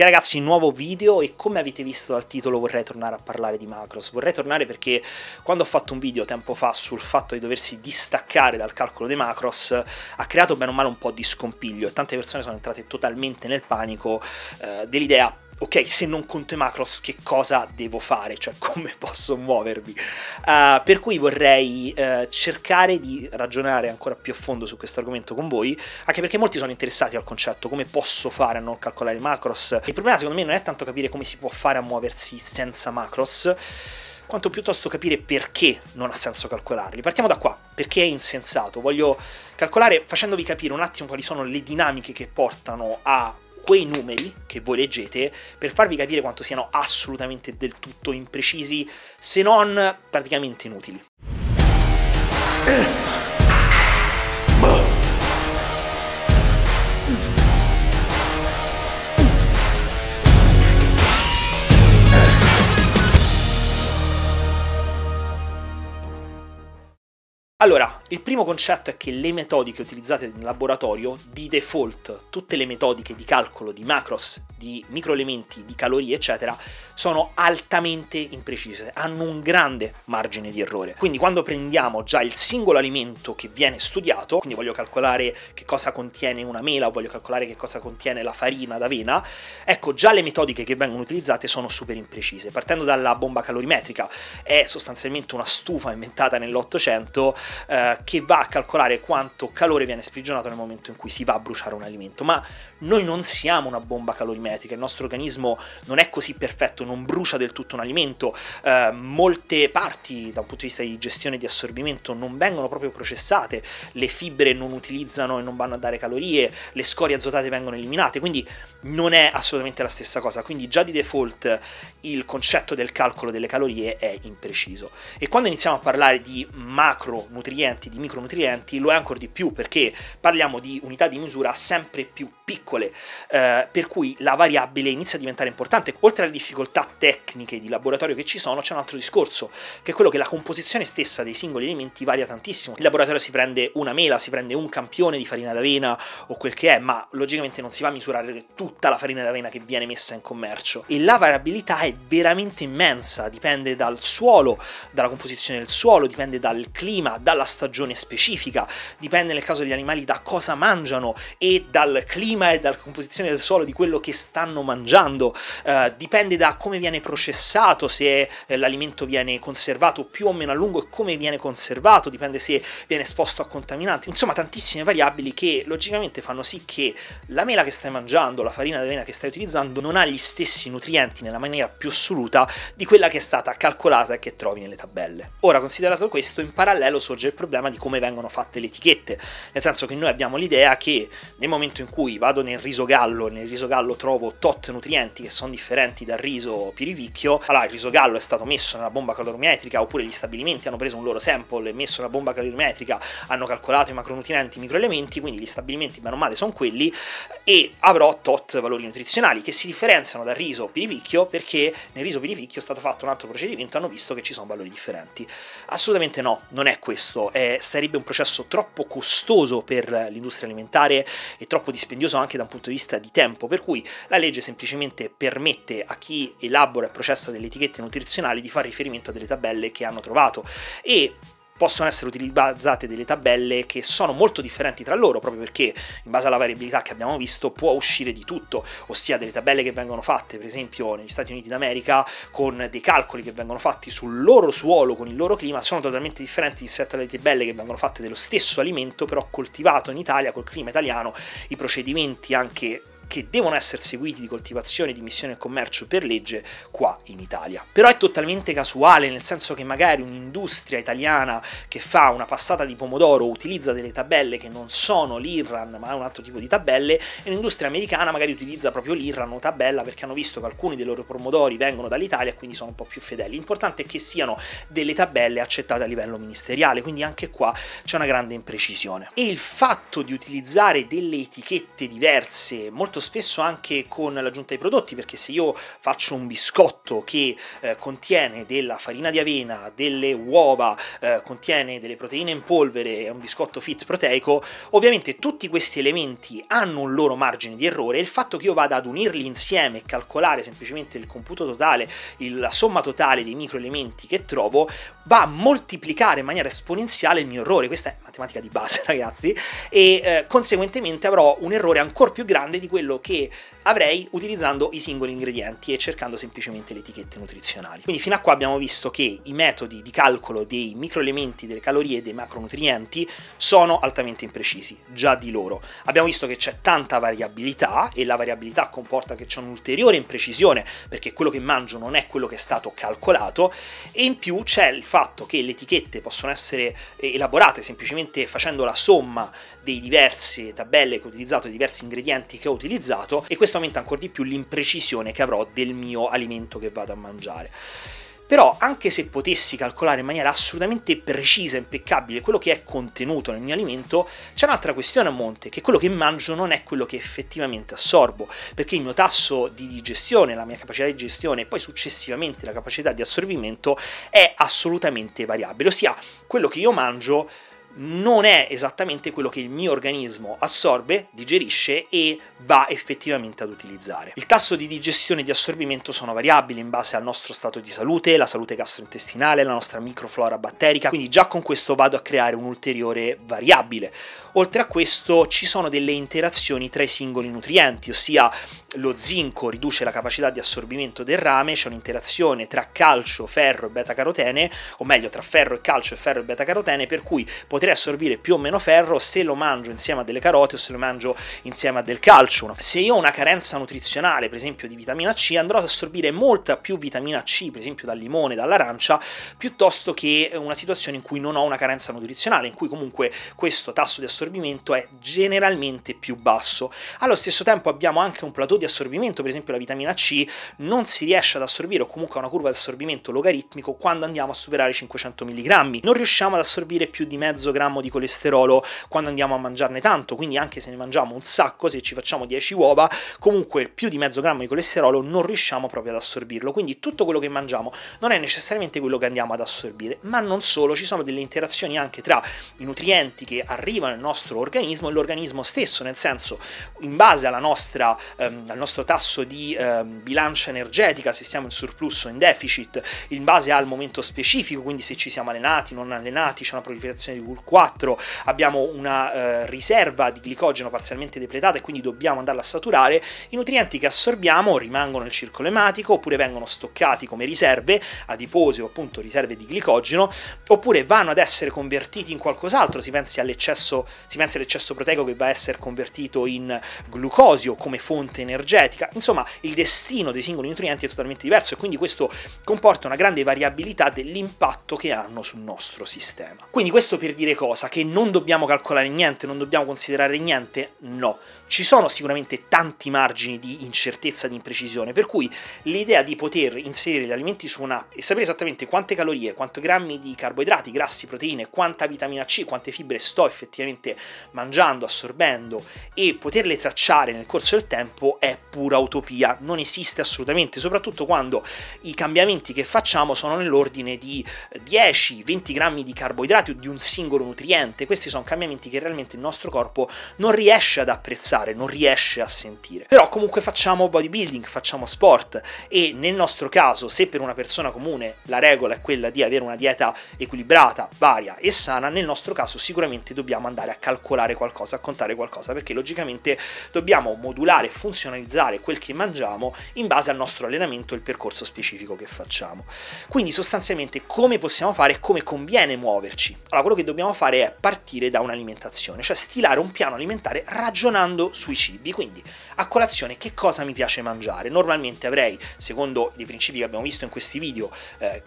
Ok ragazzi, nuovo video e come avete visto dal titolo vorrei tornare a parlare di macros. Vorrei tornare perché quando ho fatto un video tempo fa sul fatto di doversi distaccare dal calcolo dei macros ha creato bene o male un po' di scompiglio e tante persone sono entrate totalmente nel panico eh, dell'idea ok, se non conto i macros che cosa devo fare, cioè come posso muovermi. Uh, per cui vorrei uh, cercare di ragionare ancora più a fondo su questo argomento con voi, anche perché molti sono interessati al concetto come posso fare a non calcolare i macros. Il problema secondo me non è tanto capire come si può fare a muoversi senza macros, quanto piuttosto capire perché non ha senso calcolarli. Partiamo da qua, perché è insensato. Voglio calcolare facendovi capire un attimo quali sono le dinamiche che portano a quei numeri che voi leggete per farvi capire quanto siano assolutamente del tutto imprecisi, se non praticamente inutili. Allora, il primo concetto è che le metodiche utilizzate nel laboratorio, di default, tutte le metodiche di calcolo di macros, di microelementi, di calorie, eccetera, sono altamente imprecise, hanno un grande margine di errore. Quindi quando prendiamo già il singolo alimento che viene studiato, quindi voglio calcolare che cosa contiene una mela o voglio calcolare che cosa contiene la farina d'avena, ecco già le metodiche che vengono utilizzate sono super imprecise. Partendo dalla bomba calorimetrica, è sostanzialmente una stufa inventata nell'Ottocento eh, che va a calcolare quanto calore viene sprigionato nel momento in cui si va a bruciare un alimento, ma noi non siamo una bomba calorimetrica, il nostro organismo non è così perfetto, non brucia del tutto un alimento, eh, molte parti da un punto di vista di gestione e di assorbimento non vengono proprio processate, le fibre non utilizzano e non vanno a dare calorie, le scorie azotate vengono eliminate, quindi non è assolutamente la stessa cosa, quindi già di default il concetto del calcolo delle calorie è impreciso. E quando iniziamo a parlare di macronutrienti, di micronutrienti, lo è ancora di più perché parliamo di unità di misura sempre più piccole, eh, per cui la variabile inizia a diventare importante. Oltre alle difficoltà tecniche di laboratorio che ci sono, c'è un altro discorso, che è quello che la composizione stessa dei singoli elementi varia tantissimo. Il laboratorio si prende una mela, si prende un campione di farina d'avena o quel che è, ma logicamente non si va a misurare tutta la farina d'avena che viene messa in commercio. E la variabilità è veramente immensa, dipende dal suolo, dalla composizione del suolo, dipende dal clima, dalla stagione specifica, dipende nel caso degli animali da cosa mangiano e dal clima e dalla composizione del suolo di quello che stanno mangiando, uh, dipende da come viene processato, se eh, l'alimento viene conservato più o meno a lungo e come viene conservato, dipende se viene esposto a contaminanti, insomma tantissime variabili che logicamente fanno sì che la mela che stai mangiando, la farina d'avena che stai utilizzando non ha gli stessi nutrienti nella maniera più assoluta di quella che è stata calcolata e che trovi nelle tabelle. Ora, considerato questo, in parallelo sorge il problema di come vengono fatte le etichette, nel senso che noi abbiamo l'idea che nel momento in cui vado nel riso gallo e nel riso gallo trovo tot nutrienti che sono differenti dal riso pirivicchio, allora il riso gallo è stato messo nella bomba calorimetrica oppure gli stabilimenti hanno preso un loro sample e messo nella bomba calorimetrica, hanno calcolato i macronutrienti, i microelementi, quindi gli stabilimenti meno male sono quelli e avrò tot valori nutrizionali che si differenziano dal riso pirivicchio perché nel riso pirivicchio è stato fatto un altro procedimento e hanno visto che ci sono valori differenti. Assolutamente no, non è questo, è, sarebbe un processo troppo costoso per l'industria alimentare e troppo dispendioso anche da un punto di vista di tempo, per cui la legge semplicemente permette a chi elabora e processa delle etichette nutrizionali di fare riferimento a delle tabelle che hanno trovato. E possono essere utilizzate delle tabelle che sono molto differenti tra loro, proprio perché in base alla variabilità che abbiamo visto può uscire di tutto, ossia delle tabelle che vengono fatte, per esempio negli Stati Uniti d'America, con dei calcoli che vengono fatti sul loro suolo, con il loro clima, sono totalmente differenti rispetto alle tabelle che vengono fatte dello stesso alimento, però coltivato in Italia, col clima italiano, i procedimenti anche che devono essere seguiti di coltivazione, di missione e commercio per legge qua in Italia. Però è totalmente casuale, nel senso che magari un'industria italiana che fa una passata di pomodoro utilizza delle tabelle che non sono l'IRAN, ma un altro tipo di tabelle, e un'industria americana magari utilizza proprio l'IRAN o tabella perché hanno visto che alcuni dei loro pomodori vengono dall'Italia e quindi sono un po' più fedeli. L'importante è che siano delle tabelle accettate a livello ministeriale, quindi anche qua c'è una grande imprecisione. E il fatto di utilizzare delle etichette diverse, molto molto spesso anche con l'aggiunta di prodotti, perché se io faccio un biscotto che eh, contiene della farina di avena, delle uova, eh, contiene delle proteine in polvere, è un biscotto fit proteico, ovviamente tutti questi elementi hanno un loro margine di errore e il fatto che io vada ad unirli insieme e calcolare semplicemente il computo totale, il, la somma totale dei microelementi che trovo, va a moltiplicare in maniera esponenziale il mio errore. Questa è matematica di base, ragazzi, e eh, conseguentemente avrò un errore ancora più grande di quello che avrei utilizzando i singoli ingredienti e cercando semplicemente le etichette nutrizionali. Quindi fino a qua abbiamo visto che i metodi di calcolo dei microelementi, delle calorie e dei macronutrienti sono altamente imprecisi, già di loro. Abbiamo visto che c'è tanta variabilità e la variabilità comporta che c'è un'ulteriore imprecisione perché quello che mangio non è quello che è stato calcolato e in più c'è il fatto che le etichette possono essere elaborate semplicemente facendo la somma dei diverse tabelle che ho utilizzato, dei diversi ingredienti che ho utilizzato e questo aumenta ancora di più l'imprecisione che avrò del mio alimento che vado a mangiare. Però anche se potessi calcolare in maniera assolutamente precisa e impeccabile quello che è contenuto nel mio alimento, c'è un'altra questione a monte, che quello che mangio non è quello che effettivamente assorbo, perché il mio tasso di digestione, la mia capacità di gestione e poi successivamente la capacità di assorbimento è assolutamente variabile, ossia quello che io mangio non è esattamente quello che il mio organismo assorbe, digerisce e va effettivamente ad utilizzare. Il tasso di digestione e di assorbimento sono variabili in base al nostro stato di salute, la salute gastrointestinale, la nostra microflora batterica, quindi già con questo vado a creare un'ulteriore variabile. Oltre a questo ci sono delle interazioni tra i singoli nutrienti, ossia lo zinco riduce la capacità di assorbimento del rame, c'è un'interazione tra calcio, ferro e beta carotene, o meglio tra ferro e calcio e ferro e beta carotene, per cui potrei assorbire più o meno ferro se lo mangio insieme a delle carote o se lo mangio insieme a del calcio. Se io ho una carenza nutrizionale, per esempio di vitamina C, andrò ad assorbire molta più vitamina C, per esempio dal limone, dall'arancia, piuttosto che una situazione in cui non ho una carenza nutrizionale, in cui comunque questo tasso di assorbimento è generalmente più basso. Allo stesso tempo abbiamo anche un plateau di assorbimento, per esempio la vitamina C non si riesce ad assorbire o comunque ha una curva di assorbimento logaritmico quando andiamo a superare i 500 mg. Non riusciamo ad assorbire più di mezzo grammo di colesterolo quando andiamo a mangiarne tanto, quindi anche se ne mangiamo un sacco, se ci facciamo 10 uova, comunque più di mezzo grammo di colesterolo non riusciamo proprio ad assorbirlo. Quindi tutto quello che mangiamo non è necessariamente quello che andiamo ad assorbire, ma non solo, ci sono delle interazioni anche tra i nutrienti che arrivano nel nostro organismo e l'organismo stesso, nel senso, in base nostra, ehm, al nostro tasso di ehm, bilancia energetica, se siamo in surplus o in deficit, in base al momento specifico, quindi se ci siamo allenati, non allenati, c'è una proliferazione di QL4, abbiamo una eh, riserva di glicogeno parzialmente depletata e quindi dobbiamo andarla a saturare, i nutrienti che assorbiamo rimangono nel circolo ematico oppure vengono stoccati come riserve adipose o appunto riserve di glicogeno, oppure vanno ad essere convertiti in qualcos'altro, si pensi all'eccesso si pensa all'eccesso proteico che va a essere convertito in glucosio come fonte energetica, insomma il destino dei singoli nutrienti è totalmente diverso e quindi questo comporta una grande variabilità dell'impatto che hanno sul nostro sistema. Quindi questo per dire cosa? Che non dobbiamo calcolare niente, non dobbiamo considerare niente? No ci sono sicuramente tanti margini di incertezza, di imprecisione, per cui l'idea di poter inserire gli alimenti su un'app e sapere esattamente quante calorie, quanti grammi di carboidrati, grassi, proteine, quanta vitamina C, quante fibre sto effettivamente mangiando, assorbendo e poterle tracciare nel corso del tempo è pura utopia, non esiste assolutamente, soprattutto quando i cambiamenti che facciamo sono nell'ordine di 10-20 grammi di carboidrati o di un singolo nutriente, questi sono cambiamenti che realmente il nostro corpo non riesce ad apprezzare non riesce a sentire. Però comunque facciamo bodybuilding, facciamo sport e nel nostro caso, se per una persona comune la regola è quella di avere una dieta equilibrata, varia e sana, nel nostro caso sicuramente dobbiamo andare a calcolare qualcosa, a contare qualcosa, perché logicamente dobbiamo modulare e funzionalizzare quel che mangiamo in base al nostro allenamento e il percorso specifico che facciamo. Quindi sostanzialmente come possiamo fare e come conviene muoverci? Allora quello che dobbiamo fare è partire da un'alimentazione, cioè stilare un piano alimentare ragionando sui cibi, quindi a colazione che cosa mi piace mangiare? Normalmente avrei, secondo i principi che abbiamo visto in questi video, eh,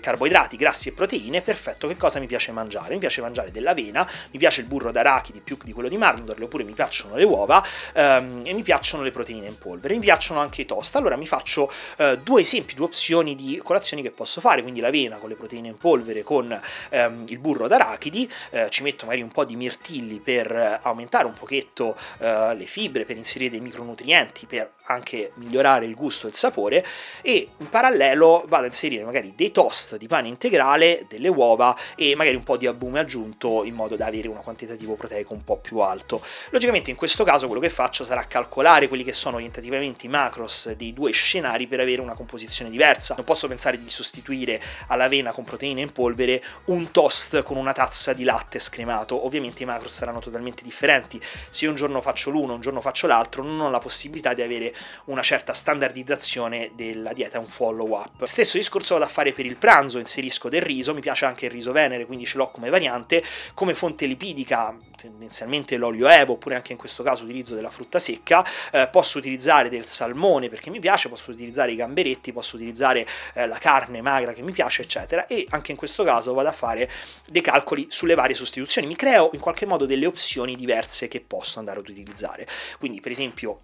carboidrati, grassi e proteine, perfetto, che cosa mi piace mangiare? Mi piace mangiare dell'avena, mi piace il burro d'arachidi più di quello di mandorle, oppure mi piacciono le uova ehm, e mi piacciono le proteine in polvere, mi piacciono anche i toast. Allora mi faccio eh, due esempi, due opzioni di colazioni che posso fare, quindi l'avena con le proteine in polvere, con ehm, il burro d'arachidi, eh, ci metto magari un po' di mirtilli per aumentare un pochetto eh, le fibre, per inserire dei micronutrienti, per anche migliorare il gusto e il sapore e in parallelo vado a inserire magari dei toast di pane integrale, delle uova e magari un po' di albume aggiunto in modo da avere un quantitativo proteico un po' più alto. Logicamente in questo caso quello che faccio sarà calcolare quelli che sono orientativamente i macros dei due scenari per avere una composizione diversa. Non posso pensare di sostituire all'avena con proteine in polvere un toast con una tazza di latte scremato. Ovviamente i macros saranno totalmente differenti. Se io un giorno faccio l'uno, un giorno faccio l'altro, non ho la possibilità di avere una certa standardizzazione della dieta, un follow up. Stesso discorso vado a fare per il pranzo, inserisco del riso, mi piace anche il riso venere, quindi ce l'ho come variante, come fonte lipidica tendenzialmente l'olio evo, oppure anche in questo caso utilizzo della frutta secca, eh, posso utilizzare del salmone perché mi piace, posso utilizzare i gamberetti, posso utilizzare eh, la carne magra che mi piace, eccetera, e anche in questo caso vado a fare dei calcoli sulle varie sostituzioni, mi creo in qualche modo delle opzioni diverse che posso andare ad utilizzare. Quindi, per esempio,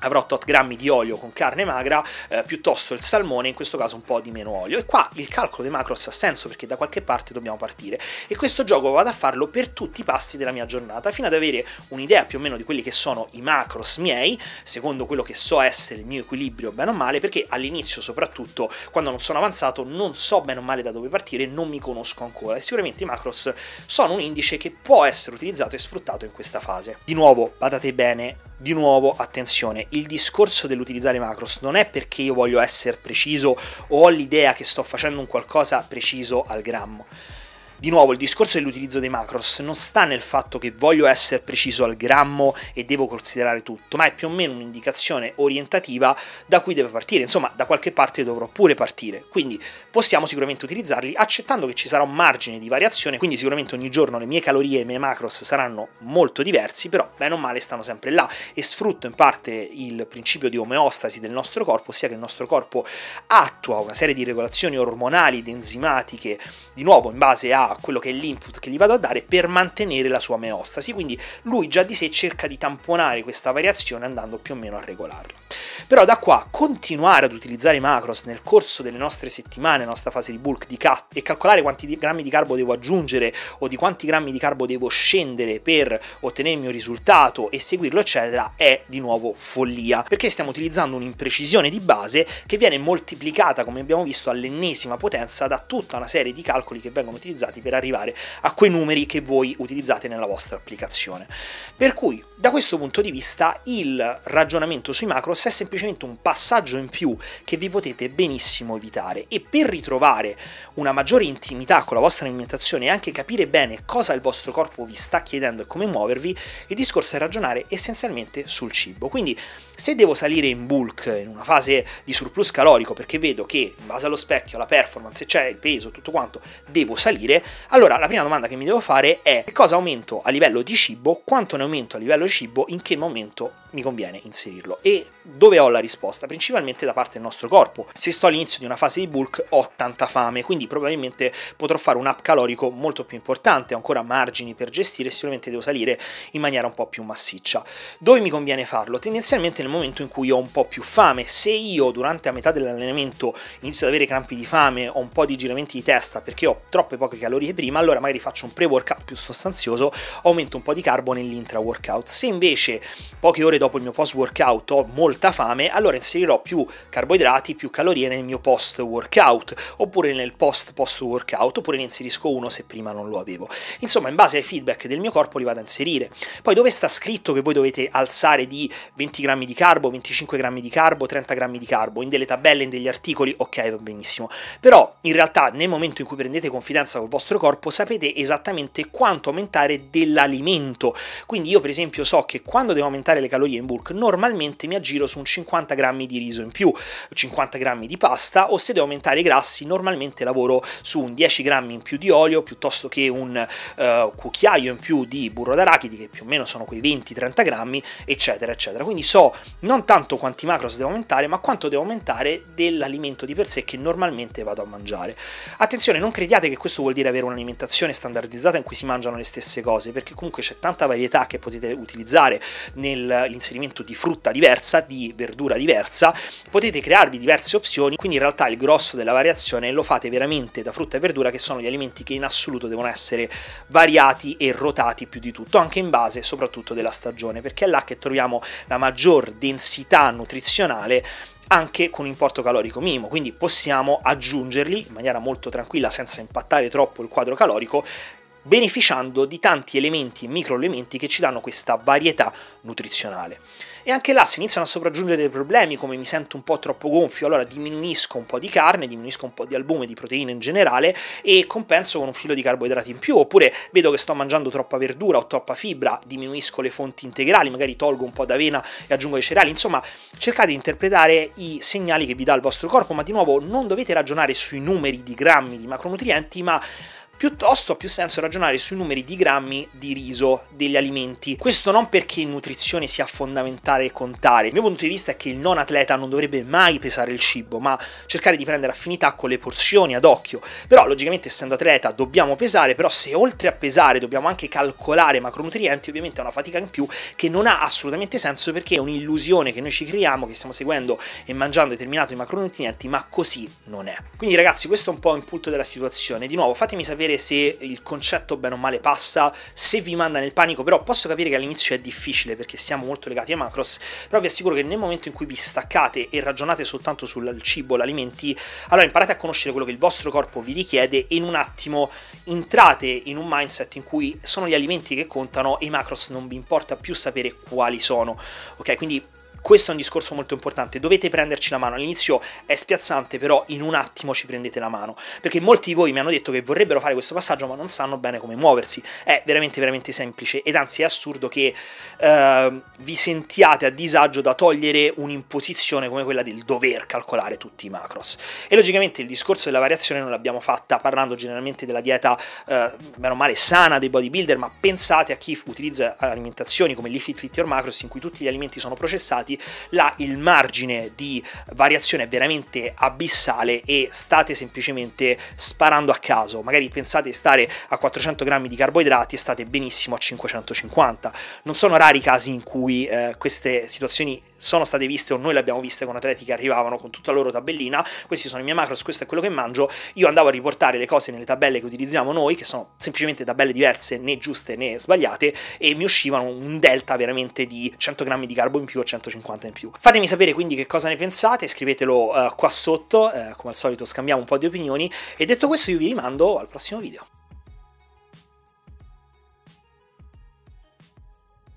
avrò tot grammi di olio con carne magra eh, piuttosto il salmone in questo caso un po' di meno olio. E qua il calcolo dei macros ha senso perché da qualche parte dobbiamo partire. E questo gioco vado a farlo per tutti i pasti della mia giornata fino ad avere un'idea più o meno di quelli che sono i macros miei secondo quello che so essere il mio equilibrio bene o male perché all'inizio soprattutto quando non sono avanzato non so bene o male da dove partire non mi conosco ancora. E sicuramente i macros sono un indice che può essere utilizzato e sfruttato in questa fase. Di nuovo badate bene di nuovo attenzione il discorso dell'utilizzare macros non è perché io voglio essere preciso o ho l'idea che sto facendo un qualcosa preciso al grammo di nuovo, il discorso dell'utilizzo dei macros non sta nel fatto che voglio essere preciso al grammo e devo considerare tutto, ma è più o meno un'indicazione orientativa da cui deve partire, insomma, da qualche parte dovrò pure partire. Quindi possiamo sicuramente utilizzarli accettando che ci sarà un margine di variazione, quindi sicuramente ogni giorno le mie calorie e i miei macros saranno molto diversi, però bene o male stanno sempre là e sfrutto in parte il principio di omeostasi del nostro corpo, ossia che il nostro corpo attua una serie di regolazioni ormonali ed enzimatiche, di nuovo in base a quello che è l'input che gli vado a dare per mantenere la sua meostasi, quindi lui già di sé cerca di tamponare questa variazione andando più o meno a regolarla. Però da qua continuare ad utilizzare i macros nel corso delle nostre settimane, nella nostra fase di bulk di cut e calcolare quanti grammi di carbo devo aggiungere o di quanti grammi di carbo devo scendere per ottenere il mio risultato e seguirlo eccetera è di nuovo follia perché stiamo utilizzando un'imprecisione di base che viene moltiplicata come abbiamo visto all'ennesima potenza da tutta una serie di calcoli che vengono utilizzati per arrivare a quei numeri che voi utilizzate nella vostra applicazione. Per cui da questo punto di vista il ragionamento sui macros è semplicemente un passaggio in più che vi potete benissimo evitare e per ritrovare una maggiore intimità con la vostra alimentazione e anche capire bene cosa il vostro corpo vi sta chiedendo e come muovervi, il discorso è ragionare essenzialmente sul cibo. Quindi se devo salire in bulk in una fase di surplus calorico perché vedo che in base allo specchio, la performance, c'è il peso, tutto quanto, devo salire, allora la prima domanda che mi devo fare è che cosa aumento a livello di cibo, quanto ne aumento a livello di cibo, in che momento mi conviene inserirlo e dove ho la risposta? Principalmente da parte del nostro corpo. Se sto all'inizio di una fase di bulk ho tanta fame, quindi probabilmente potrò fare un up calorico molto più importante, ho ancora margini per gestire sicuramente devo salire in maniera un po' più massiccia. Dove mi conviene farlo? Tendenzialmente nel momento in cui ho un po' più fame, se io durante la metà dell'allenamento inizio ad avere crampi di fame o un po' di giramenti di testa perché ho troppe poche calorie prima, allora magari faccio un pre-workout più sostanzioso, aumento un po' di carbo nell'intra-workout. Se invece poche ore dopo il mio post workout ho molta fame, allora inserirò più carboidrati, più calorie nel mio post workout, oppure nel post post workout, oppure ne inserisco uno se prima non lo avevo. Insomma, in base ai feedback del mio corpo li vado a inserire. Poi dove sta scritto che voi dovete alzare di 20 grammi di carbo, 25 grammi di carbo, 30 grammi di carbo, in delle tabelle, in degli articoli, ok, va benissimo. Però in realtà nel momento in cui prendete confidenza col vostro corpo sapete esattamente quanto aumentare dell'alimento. Quindi io per esempio so che quando devo aumentare le calorie in bulk, normalmente mi aggiro su un 50 grammi di riso in più, 50 grammi di pasta o se devo aumentare i grassi normalmente lavoro su un 10 grammi in più di olio piuttosto che un uh, cucchiaio in più di burro d'arachidi che più o meno sono quei 20-30 grammi eccetera eccetera. Quindi so non tanto quanti macros devo aumentare ma quanto devo aumentare dell'alimento di per sé che normalmente vado a mangiare. Attenzione, non crediate che questo vuol dire avere un'alimentazione standardizzata in cui si mangiano le stesse cose, perché comunque c'è tanta varietà che potete utilizzare nell'inserimento di frutta diversa, di verdura diversa, potete crearvi diverse opzioni, quindi in realtà il grosso della variazione lo fate veramente da frutta e verdura, che sono gli alimenti che in assoluto devono essere variati e rotati più di tutto, anche in base soprattutto della stagione, perché è là che troviamo la maggior densità nutrizionale anche con importo calorico minimo, quindi possiamo aggiungerli in maniera molto tranquilla senza impattare troppo il quadro calorico beneficiando di tanti elementi e microelementi che ci danno questa varietà nutrizionale. E anche là si iniziano a sopraggiungere dei problemi come mi sento un po' troppo gonfio, allora diminuisco un po' di carne, diminuisco un po' di albume, di proteine in generale e compenso con un filo di carboidrati in più, oppure vedo che sto mangiando troppa verdura o troppa fibra, diminuisco le fonti integrali, magari tolgo un po' d'avena e aggiungo i cereali, insomma cercate di interpretare i segnali che vi dà il vostro corpo, ma di nuovo non dovete ragionare sui numeri di grammi di macronutrienti, ma piuttosto ha più senso ragionare sui numeri di grammi di riso degli alimenti. Questo non perché in nutrizione sia fondamentale contare. Il mio punto di vista è che il non atleta non dovrebbe mai pesare il cibo, ma cercare di prendere affinità con le porzioni ad occhio. Però logicamente essendo atleta dobbiamo pesare, però se oltre a pesare dobbiamo anche calcolare macronutrienti, ovviamente è una fatica in più che non ha assolutamente senso perché è un'illusione che noi ci creiamo che stiamo seguendo e mangiando determinati macronutrienti, ma così non è. Quindi ragazzi, questo è un po' il punto della situazione. Di nuovo, fatemi sapere vedere se il concetto bene o male passa, se vi manda nel panico, però posso capire che all'inizio è difficile perché siamo molto legati ai macros, però vi assicuro che nel momento in cui vi staccate e ragionate soltanto sul cibo, gli alimenti, allora imparate a conoscere quello che il vostro corpo vi richiede e in un attimo entrate in un mindset in cui sono gli alimenti che contano e i macros non vi importa più sapere quali sono, ok? Quindi questo è un discorso molto importante, dovete prenderci la mano. All'inizio è spiazzante, però in un attimo ci prendete la mano. Perché molti di voi mi hanno detto che vorrebbero fare questo passaggio, ma non sanno bene come muoversi. È veramente, veramente semplice. Ed anzi, è assurdo che uh, vi sentiate a disagio da togliere un'imposizione come quella del dover calcolare tutti i macros. E logicamente il discorso della variazione non l'abbiamo fatta parlando generalmente della dieta, uh, meno male, sana dei bodybuilder, ma pensate a chi utilizza alimentazioni come l'Ifit Fit Your Macros, in cui tutti gli alimenti sono processati risultati, là il margine di variazione è veramente abissale e state semplicemente sparando a caso. Magari pensate di stare a 400 grammi di carboidrati e state benissimo a 550. Non sono rari i casi in cui eh, queste situazioni sono state viste o noi le abbiamo viste con atleti che arrivavano con tutta la loro tabellina, questi sono i miei macros, questo è quello che mangio, io andavo a riportare le cose nelle tabelle che utilizziamo noi, che sono semplicemente tabelle diverse, né giuste né sbagliate, e mi uscivano un delta veramente di 100 grammi di carbo in più o 150 in più. Fatemi sapere quindi che cosa ne pensate, scrivetelo uh, qua sotto, uh, come al solito scambiamo un po' di opinioni, e detto questo io vi rimando al prossimo video.